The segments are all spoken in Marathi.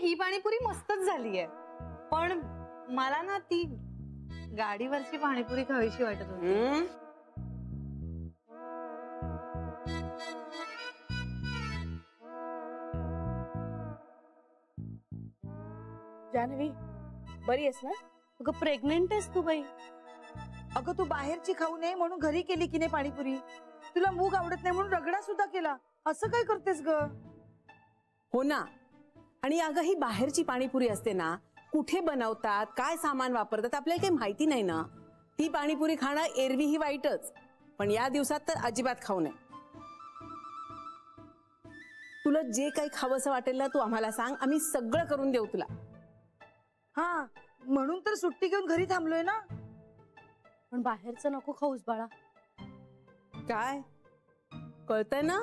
ही पाणीपुरी मस्तच झालीये. पण मला ना ती गाडीवरची पाणीपुरी खावीशी वाटत होती. हम्म? जानवी बरी आहेस ना? अगं प्रेग्नेंट आहेस तू बाई. अगं तू बाहेरची खाऊ नये म्हणून घरी केली की नाही पाणीपुरी? तुला मूग आवडत नाही म्हणून रगडा सुद्धा केला. असं काय करतेस ग? हो ना. आणि अगं ही बाहेरची पाणीपुरी असते ना कुठे बनवतात काय सामान वापरतात आपल्याला काही माहिती नाही ना. ती पाणीपुरी खाणं एरवी ही वाईटच. पण या दिवसात तर अजिबात खाऊ नये. तुला जे काही खावंसं वाटेल ना तू आम्हाला सांग आम्ही सगळं करून देऊ तुला. हा म्हणून तर सुट्टी घेऊन घरी थांबलोय ना. पण बाहेरचं नको खाऊस बाळा. काय? कळतंय ना?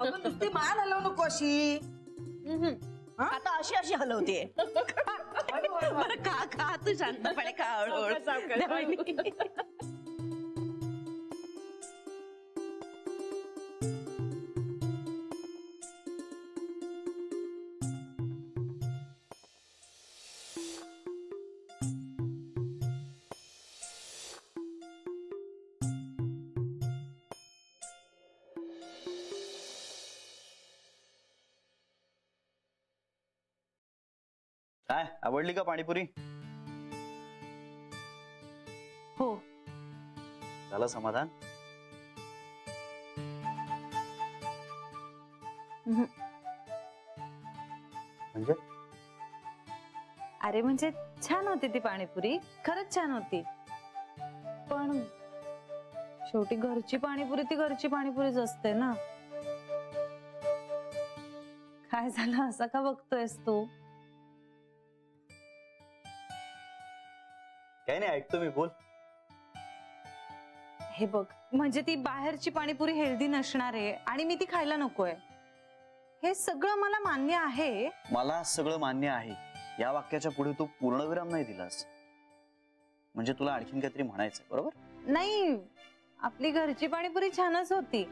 अगं नुसती मान हलवू नको अशी. आता अशी अशी हलवते. बरं खा खा तू शांतपणे खा हळूहळू. वहिनी. काय? आवडली का पाणीपुरी? हो. झालं समाधान. म्हणजे? अरे म्हणजे छान होती ती पाणीपुरी. खरंच छान होती. पण शेवटी घरची पाणीपुरी ती घरची पाणीपुरीच असते ना? काय झालं? असं का बघतोयस तू? काही नाही ऐकतो मी बोल. हे बघ म्हणजे ती बाहेरची पाणीपुरी हेल्दी नसणार आहे आणि मी ती खायला नकोय. हे सगळं मला मान्य आहे. मला सगळं मान्य आहे. या वाक्याच्या पुढे तू पूर्णविराम नाही दिलास. म्हणजे तुला आणखीन काहीतरी म्हणायचंय बरोबर? नाही आपली घरची पाणीपुरी छानच होती.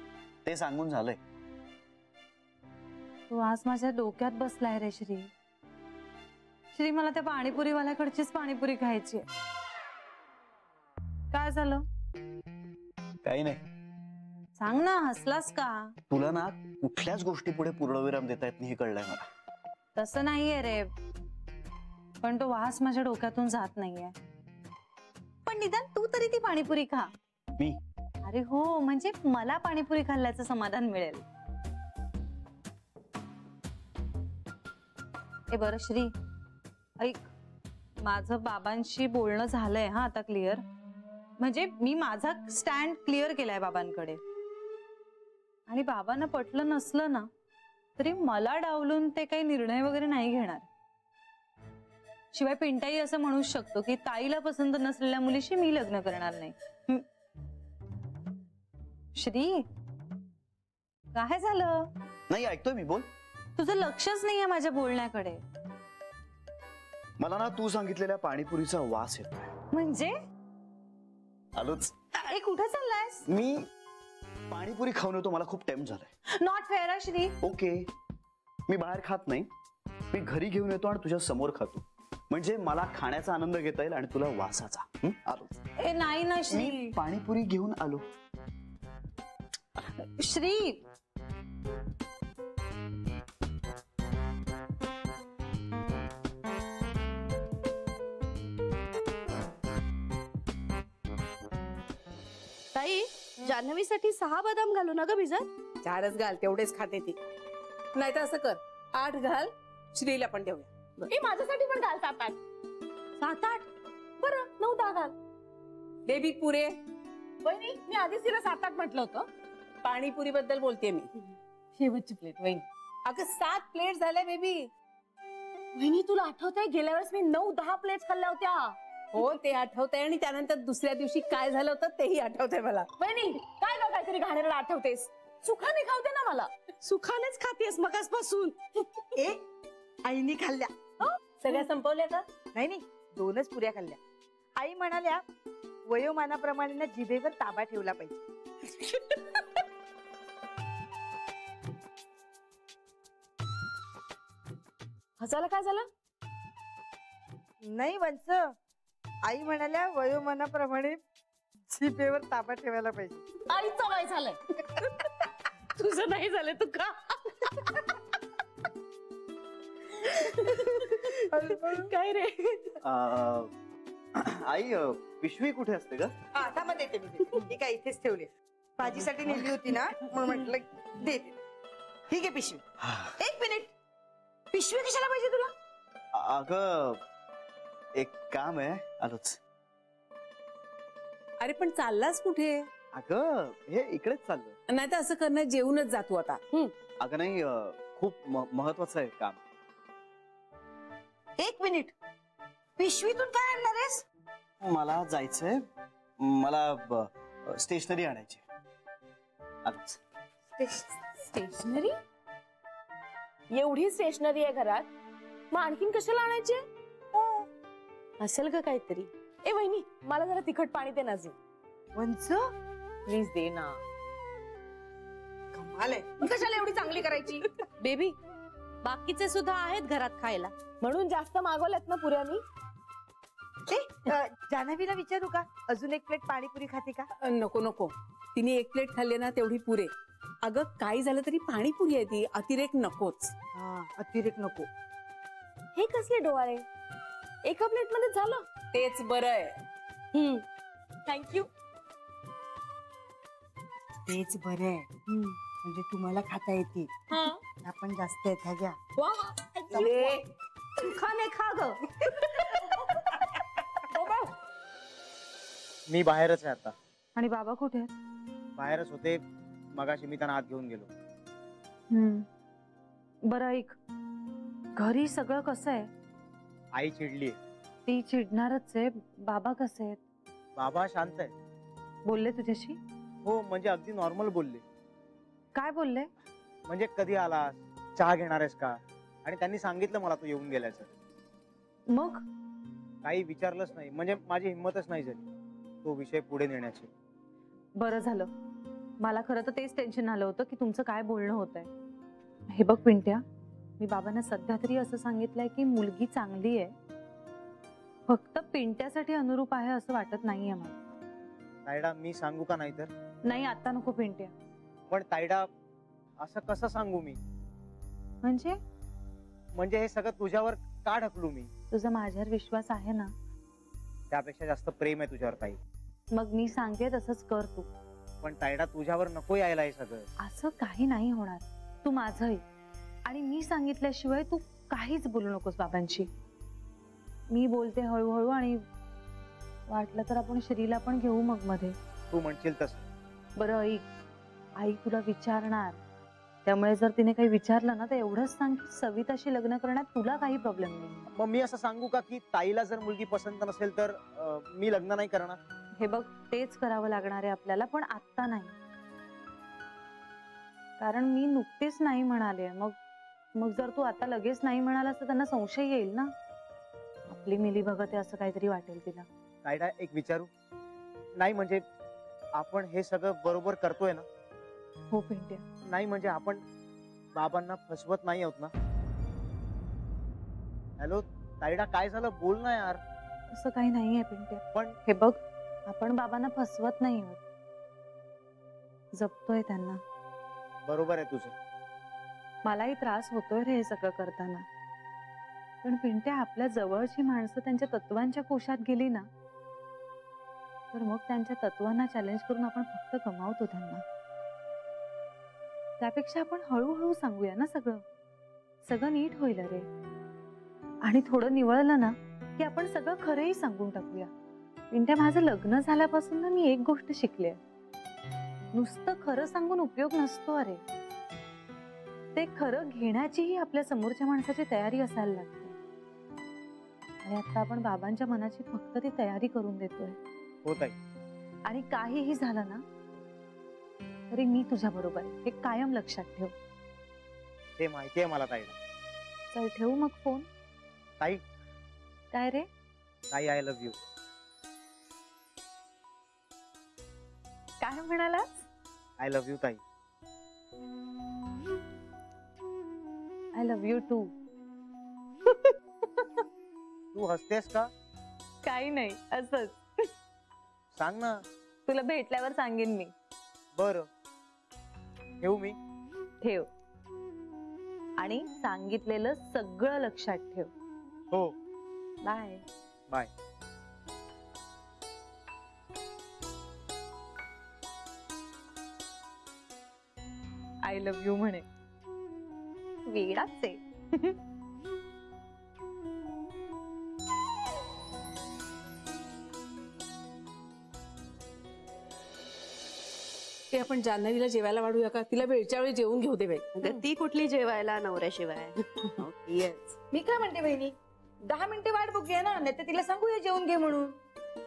ते सांगून झालंय. तू आज माझ्या डोक्यात बसलाय रे श्री. श्री मला त्या पाणीपुरीवाल्याकडचीच पाणीपुरी खायची आहे. काय झालं? काही नाही. सांग ना हसलास का? तुला ना कुठल्याच गोष्टी पुढे पूर्णविराम देता येत नाही हे कळलंय मला. तसं नाहीये रे. पण तो वास माझ्या डोक्यातून जात नाहीये. पण निदान तू तरी ती पाणीपुरी खा. मी? अरे हो म्हणजे मला पाणीपुरी खाल्ल्याचं समाधान मिळेल. ए बर श्री ऐक. माझं बाबांशी बोलणं झालंय हा आता क्लिअर म्हणजे मी माझा स्टँड क्लिअर केलाय बाबांकडे. आणि बाबांना पटलं नसलं ना तरी मला डावलून ते काही निर्णय वगैरे नाही घेणार. शिवाय पिंटाई असं म्हणूच शकतो की ताईला पसंत नसलेल्या मुलीशी मी लग्न करणार नाही. श्री काय झालं? नाही ऐकतोय मी बोल. तुझं लक्षच नाहीये माझ्या बोलण्याकडे. मला ना तू सांगितलेल्या पाणीपुरीचा वास येतोय. म्हणजे? आलोच. ए कुठे चाललायस? मी पाणीपुरी खाऊन येतो मला खूप टाइम झालाय. Not fair Shree. ओके. मी बाहेर खात नाही. मी घरी घेऊन येतो आणि तुझ्या समोर खातो. म्हणजे मला खाण्याचा आनंद घेता येईल आणि तुला वासाचा. हं? आलो ए नाही ना मी श्री पाणीपुरी घेऊन आलो. श्री जान्हवीसाठी सहा बदाम घालू ना ग भिजत? चारच घाल तेवढेच खाते ती. नाही तर असं कर आठ घाल श्रीला पण देऊया. ए माझ्यासाठी पण घाल सात आठ सात आठ बरं नऊ दहा घाल. बेबी पुरे. वहिनी मी आधीच तिला सात आठ म्हटलं होतं. पाणीपुरी बद्दल बोलते मी. शेवटची प्लेट वहिनी. अगं सात प्लेट झाल्या बेबी वहिनी तुला आठवतंय गेल्या वेळेस मी नऊ दहा प्लेट्स खाल्ल्या होत्या. हो ते आठवतंय आणि त्यानंतर दुसऱ्या दिवशी काय झालं होतं तेही आठवतंय मला. वहिनी काय ग काहीतरी घाणेरडा आठवतेस? सुखाने खावते ना मला. सुखानेच खातेस मगासपासून. ए आईनी खाल्ल्या. सगळ्या संपवल्या का? नाही नाही दोनच पुऱ्या खाल्ल्या. आई म्हणाल्या वयोमानाप्रमाणे ना जिभेवर ताबा ठेवला पाहिजे. हसायला काय झालं? नाही वंच आई म्हणाल्या वयोमानाप्रमाणे जिभेवर ताबा ठेवायला पाहिजे. आईचं वय झालंय. तुझं नाही झालं तू का? काय रे? अं, आई अं, पिशवी कुठे असते का हा आता मग देते मी देते. ही काय इथेच ठेवली. भाजीसाठी नेली होती ना म्हणून म्हटलं देते. ठीक आहे पिशवी. एक मिनिट. पिशवी कशाला पाहिजे तुला? अगं एक काम आहे आलोच. अरे पण चाललास कुठे? अगं हे इकडेच चाललं नाही तर असं करणं जेवूनच जातो आता. अगं नाही अं, खूप महत्वाचं आहे काम. एक मिनिट. पिशवीतून काय आणणार आहेस? मला जायचंय मला स्टेशनरी आणायची आलोच. स्टेशनरी? एवढी स्टेशनरी आहे घरात. मग आणखीन कशाला आणायची असेल का काहीतरी. ए वहिनी मला जरा तिखट पाणी दे ना अजून. वंच प्लीज दे ना. कमाल आहे. कशाला एवढी चांगली करायची? बेबी बाकीचे सुद्धा आहेत घरात खायला. म्हणून जास्त मागवल्यात ना पुऱ्या मी? जान्हवीला विचारू का? अजून एक प्लेट पाणीपुरी खाते का? नको नको. तिने एक प्लेट खाल्ली ना तेवढी पुरे. अगं काही झालं तरी पाणीपुरी आहे ती. अतिरेक नकोच. हा अतिरेक नको. हे कसले डोळे एका प्लेटमध्ये झालं. तेच बरं आहे. थँक्यू तेच बरं आहे. म्हणजे तुम्हाला खाता येते आपण जास्त आहेत ह्या घ्या. खाणे खा ग. मी बाहेरच आहे आता. आणि बाबा कुठे आहेत? बाहेरच होते. मगाशी मी त्यांना आत घेऊन गेलो. हम्म. बरं ऐक. घरी सगळं कसं आहे? आई चिडली. ती चिडणारच आहे. बाबा कसे आहेत? बाबा शांत आहे बोलले तुझ्याशी? हो म्हणजे अगदी नॉर्मल बोलले. काय बोलले? म्हणजे कधी आलास? चहा घेणार आहेस का? आणि त्यांनी सांगितलं मला तू येऊन गेल्याचं. मग? काही विचारलंच नाही. म्हणजे माझी हिंमतच नाही झाली. तो विषय पुढे नेण्याची. बरं झालं. मला खरं तर तेच टेन्शन आलं होतं की तुमचं काय बोलणं होत आहे हे बघ पिंट्या मी बाबांना सध्या तरी असं सांगितलंय की मुलगी चांगली आहे. फक्त पिंट्यासाठी अनुरूप आहे असं वाटत नाहीये मला. तायडा मी सांगू का नाही तर नाही आता नको पिंट्या. पण तायडा असं कसं सांगू मी? म्हणजे? म्हणजे हे सगळं तुझ्यावर का ढकलू मी? तुझा माझ्यावर विश्वास आहे ना? त्यापेक्षा जास्त प्रेम आहे तुझ्यावर ताई. मग मी सांगते तसंच कर तू. पण तायडा तुझ्यावर नको यायला हे सगळं. असं काही नाही होणार. तू माझं आणि मी सांगितल्याशिवाय तू काहीच बोलू नकोस बाबांशी. मी बोलते हळूहळू आणि वाटलं तर आपण श्रीला पण घेऊ मग मध्ये. तू म्हणशील तसं. बरं ऐक. आई तुला विचारणार. त्यामुळे जर तिने काही विचारलं ना तर एवढंच सांग की सविताशी लग्न करण्यात तुला काही प्रॉब्लेम नाही. मग मी असं सांगू का की ताईला जर मुलगी पसंत नसेल तर अं, मी लग्न नाही करणार? हे बघ तेच करावं लागणार आहे आपल्याला पण आत्ता नाही. कारण मी नुकतीच नाही म्हणाले. मग मग जर तू आता लगेच नाही म्हणालास तर त्यांना संशय येईल ना? आपली मिली भगत आहे असं काहीतरी वाटेल तिला. ताईडा एक विचारू? नाही म्हणजे आपण हे सगळं बरोबर करतोय ना? हो पिंट्या. नाही म्हणजे आपण बाबांना फसवत नाही आहोत ना? हॅलो ताईडा काय झालं? बोल ना यार. असं काही नाहीये पिंट्या. पण हे बघ आपण बाबांना फसवत नाही आहोत. जपतोय त्यांना. बरोबर आहे तुझं. मलाही त्रास होतोय रे हे सगळं करताना. पण पिंट्या आपल्या जवळची माणसं त्यांच्या तत्वांच्या कोशात गेली ना तर मग त्यांच्या तत्वांना चॅलेंज करून आपण फक्त कमावतो त्यांना. त्यापेक्षा आपण हळूहळू सांगूया ना सगळं. सगळं नीट होईल रे. आणि थोडं निवळलं ना की आपण सगळं खरंही सांगून टाकूया. पिंट्या माझं लग्न झाल्यापासून ना मी एक गोष्ट शिकले. नुसतं खरं सांगून उपयोग नसतो अरे. ते खरं घेण्याचीही आपल्या समोरच्या माणसाची तयारी असायला लागते. आणि आता आपण बाबांच्या मनाची फक्त ती तयारी करून देतोय. होत आहे आणि काहीही झालं ना तरी मी तुझ्या बरोबर आहे. हे कायम लक्षात ठेव. ते माहिती आहे मला ताईडा चल ठेवू मग फोन? ताई. काय रे? ताई आय लव्ह यू काय म्हणाला आय लव्ह यू ताई. आय लव्ह यू टू तू हसतेस का? काही नाही असंच. सांग ना. तुला भेटल्यावर सांगेन मी. बर. ठेवू मी? ठेव. आणि सांगितलेलं सगळं लक्षात ठेव. हो. Bye. Bye. I love you म्हणे. वेडाच ते आपण जान्हवीला जेवायला वाढूया का? तिला वेळच्या वेळी जेवून घेऊ दे बाई. अगं, ती कुठली जेवायला? नवऱ्याशिवाय. येस मी काय म्हणते बहिणी? दहा मिनिटे वाट बघूया ना नाही तर तिला सांगूया जेवून घे म्हणून.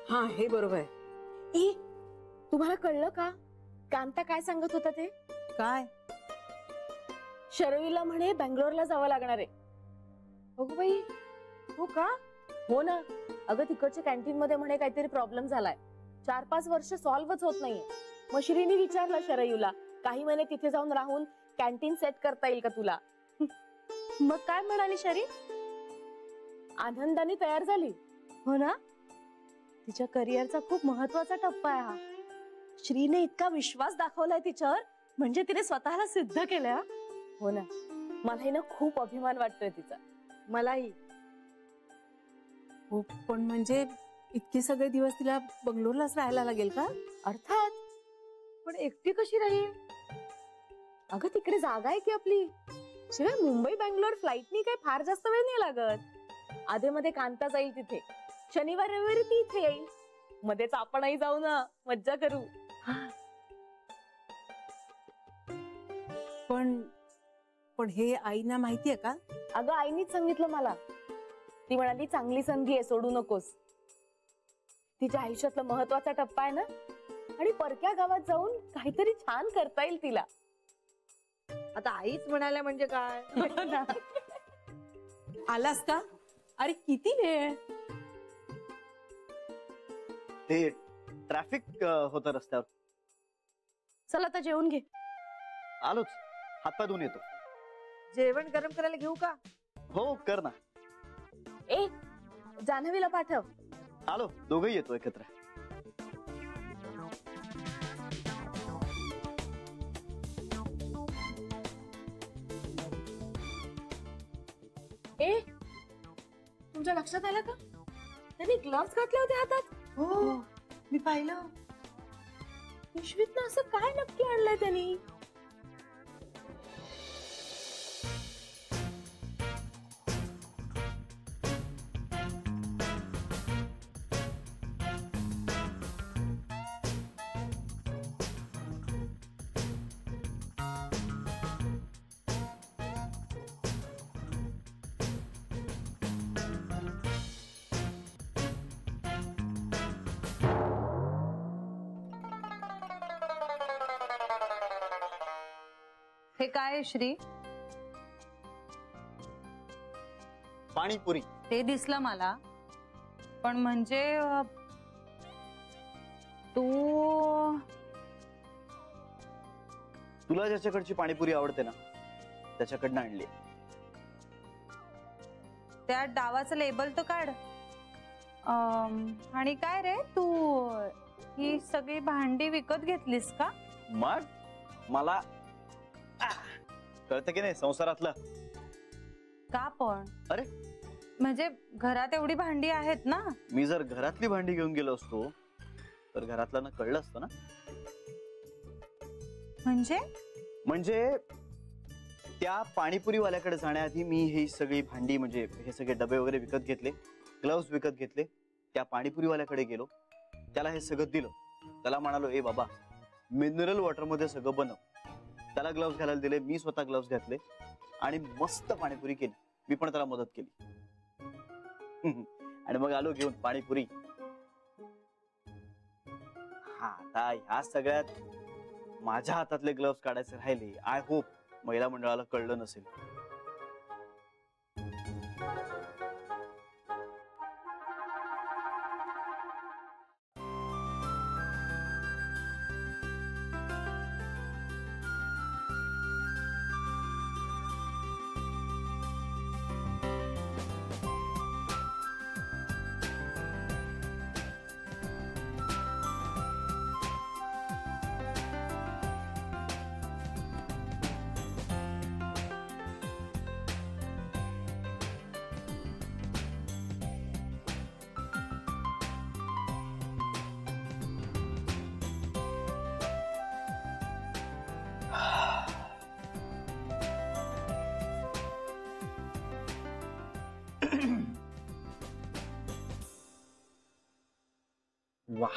हा हे बरोबर आहे. ई तुम्हाला कळलं का? कांता काय सांगत होता ते? काय? शरवीला म्हणे बँगलोरला जावं लागणार आहे. बघू बाई हो का? हो ना. अगं तिकडच्या कॅन्टीन मध्ये म्हणे काहीतरी प्रॉब्लेम झालाय. चार पाच वर्ष सॉल्व्हच होत नाहीये. मग श्रीनी विचारलं शरयूला काही महिने तिथे जाऊन राहून कॅन्टीन सेट करता येईल का तुला? मग काय म्हणाली शरी? आनंदाने तयार झाली. हो ना? तिच्या करिअरचा खूप महत्त्वाचा टप्पा आहे हा. श्रीने इतका विश्वास दाखवलाय तिच्यावर म्हणजे तिने स्वतःला सिद्ध केलंय हा. ना. मलाही ना खूप अभिमान वाटतोय तिचा. मलाही. हो पण म्हणजे इतके सगळे दिवस तिला बंगलोरलाच राहायला लागेल का? अर्थात. पण एकटी कशी राहील? अगं तिकडे जागा आहे की आपली? शिवाय मुंबई बँगलोर फ्लाईटनी काही फार जास्त वेळ नाही लागत. आधे मध्ये कांता जाईल तिथे. शनिवार रविवारी ती इथे येईल. मध्येच आपणही जाऊ ना. मज्जा करू. पण हे आईना माहितीये का? अगं आईनीच सांगितलं मला. ती म्हणाली चांगली संधी आहे सोडू नकोस. तिच्या आयुष्यातला महत्त्वाचा टप्पा आहे ना? आणि परक्या गावात जाऊन काहीतरी छान करता येईल तिला. आता आईच म्हणाल्या म्हणजे काय? आलास का? अरे किती वेळ? ते ट्रॅफिक होतं रस्त्यावर. चल आता जेवून घे. आलोच. हातपाय धुवून येतो. जेवण गरम करायला घेऊ का? हो कर ना. ए जान्हवीला पाठव. आलो दोघही येतो एकत्र. ए तुमच्या लक्षात आलं का? त्यांनी ग्लव्स घातले होते हातात. हो मी पाहिलं. पिशवीत असं काय नक्की आणलंय त्यांनी? हे काय आहे, श्री? पाणीपुरी. ते दिसलं मला. पण म्हणजे अ, तू तुला ज्याच्याकडची पाणीपुरी आवडते ना त्याच्याकडनं आणली. त्या डावाचं लेबल तर काढ. अम, आणि काय रे तू ही सगळी भांडी विकत घेतलीस का? मग? मला कळतं की नाही? संसारातलं. का पण? अरे? म्हणजे घरात एवढी भांडी आहेत ना? मी जर घरातली भांडी घेऊन गेलो असतो तर घरातल्यानं कळलं असतं ना? म्हणजे? म्हणजे त्या पाणीपुरीवाल्याकडे जाण्याआधी मी ही सगळी भांडी म्हणजे हे सगळे डबे वगैरे विकत घेतले ग्लव्स विकत घेतले त्या पाणीपुरीवाल्याकडे गेलो त्याला हे सगळं दिलं. त्याला म्हणालो ए बाबा मिनरल वॉटरमध्ये सगळं बनव. त्याला ग्लव्स घालायला दिले मी स्वतः ग्लव्स घातले आणि मस्त पाणीपुरी केली. मी पण त्याला मदत केली. आणि मग आलो घेऊन पाणीपुरी. हा आता ह्या सगळ्यात माझ्या हातातले ग्लव्स काढायचे राहिले. आय होप महिला मंडळाला कळलं नसेल. वा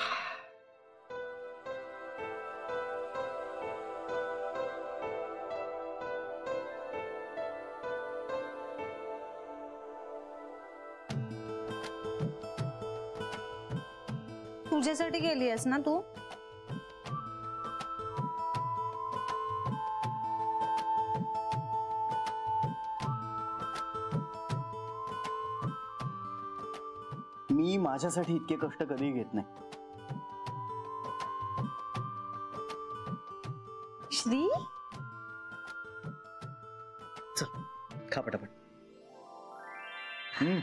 तुझ्यासाठी गेली आहेस ना तू? मी माझ्यासाठी इतके कष्ट कधी घेत नाही श्री खा पटापट हम्म.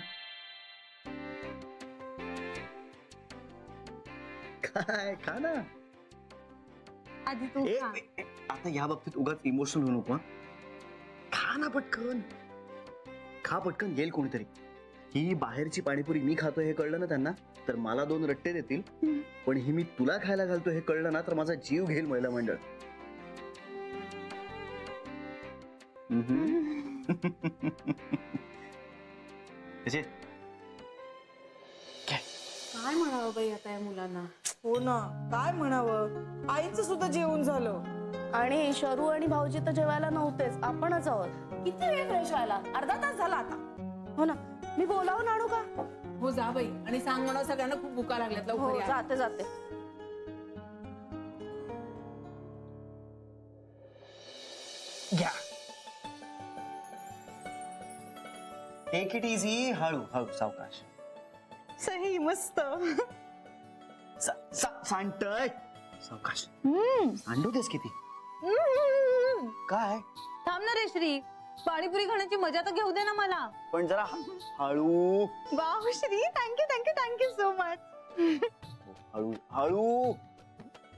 काय खा ना आधी तू ए, खा. ए, ए, आता या बाबतीत उगाच इमोशनल होऊ नको हं. खा ना पटकन खा पटकन येईल कोणीतरी ही बाहेरची पाणीपुरी मी खातोय हे कळलं ना त्यांना तर मला दोन रट्टे देतील. पण ही मी तुला खायला घालतो हे कळलं ना तर माझा जीव घेईल महिला मंडळ. काय? म्हणावं बाई आता या मुलांना? हो ना काय म्हणावं? आईचं सुद्धा जेवण झालं. आणि शरू आणि भाऊजी तर जेवायला नव्हतेच आपणच आहोत. किती वेळ फ्रेश व्हायला अर्धा तास झाला आता. हो ना. मी बोलावून आणू का? हो जा बाई. आणि सांग म्हणा सगळ्यांना खूप भुका लागल्यात हो लवकर या. जाते जाते. घ्या. टेक इट इझी हळू हळू सावकाश. सही मस्त. सा- सा- सांडतय. सावकाश. सांडू देस किती? काय? थांब ना रे श्री. पाणीपुरी खाण्याची मजा तर घेऊ दे ना मला. पण जरा हळू. Wow Shree thank you thank you thank you so much हळू हळू.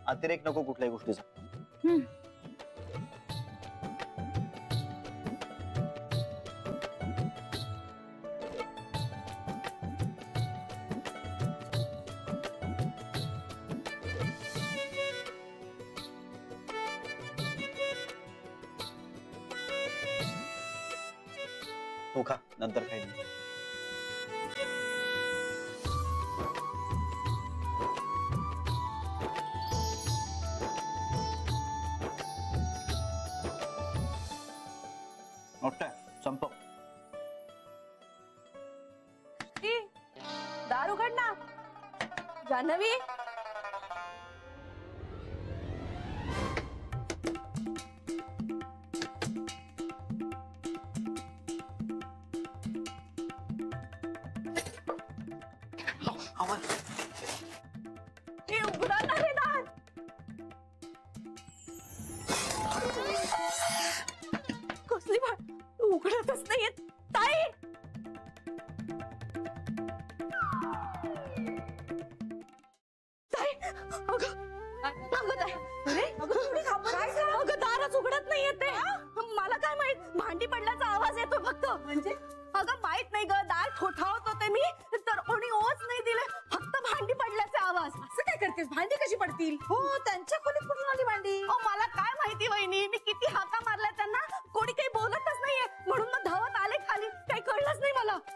अतिरेक नको कुठल्याही गोष्टीचा. तू खा नंतर संपव. दार ना. जान्हवी?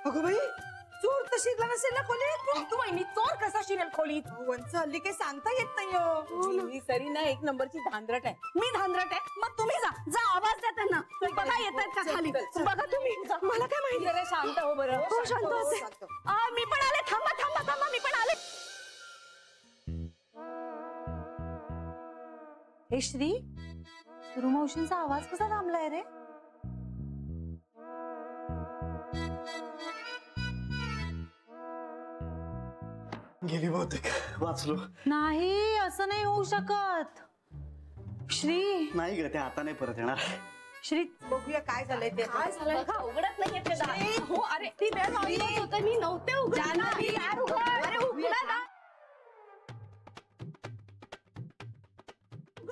अगं बाई चोर तर शिरला नसेल ना खोलीत? तू वहिनी चोर कसा शिरेल खोलीत? वंच हल्ली काही सांगता येत नाही हो. ही सरी ना एक नंबरची धांदरट आहे. मी धांदरट आहे? मग तुम्ही जा जा आवाज द्या त्यांना. बघा येत आहेत का खाली. बघा तुम्ही. मला काय माहिती? जरा शांत हो बरं. हो शांत आ, मी पण आले. थांबा थांबा थांबा मी पण आले. हे श्री सुरुमावशींचा आवाज कसा थांबलाय रे? गेली बहुतेक. वाचलो. नाही असं नाही होऊ शकत. श्री. नाही ग त्या आता नाही परत येणार. श्री. बघूया काय झालंय ते. काय झालं बघा, उघडत नाहीये ते दार. हो अरे ती होतं मी नव्हते उघडत. दार उघड. अरे उघडा. ना.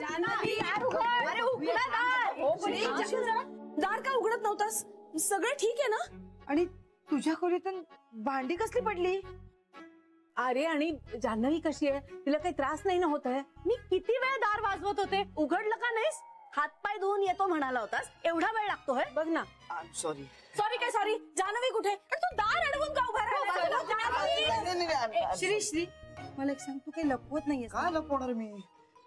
जान्हवी, दार उघड. अरे उघडा. दार. हो, पण जरा. दार का उघडत नव्हतास? सगळं ठीक आहे ना? आणि तुझ्या खोलीतून भांडी कसली पडली? अरे आणि जान्हवी कशी आहे? तिला काही त्रास नाही ना होत आहे? मी किती वेळ दार वाजवत होते? उघडलं का नाहीस? हातपाय धुवून येतो म्हणाला होतास. एवढा वेळ लागतोय बघ ना. सॉरी सॉरी काय सॉरी जान्हवी कुठे? अरे तू दार श्री श्री. मला एक सांग तू काही लपवत नाहीयेस काय लपवणार मी?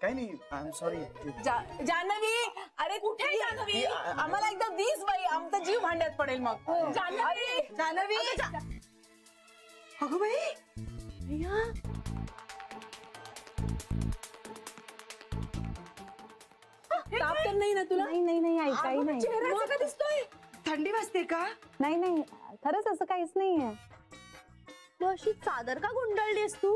काही नाही आय एम सॉरी जा- जान्हवी अरे कुठे जान्हवी आम्हाला एकदा दिस बाई आमचा जीव भांड्यात पडेल मग. जान्हवी जानवी! अगं बाई! ताप तर नाही ना तुला नाही नाही नाही आई काही नाही चेहरा का दिसतोय थंडी वाजते का नाही नाही खरंच असं काहीच नाहीये तू अशी चादर का गुंडाळलीस तू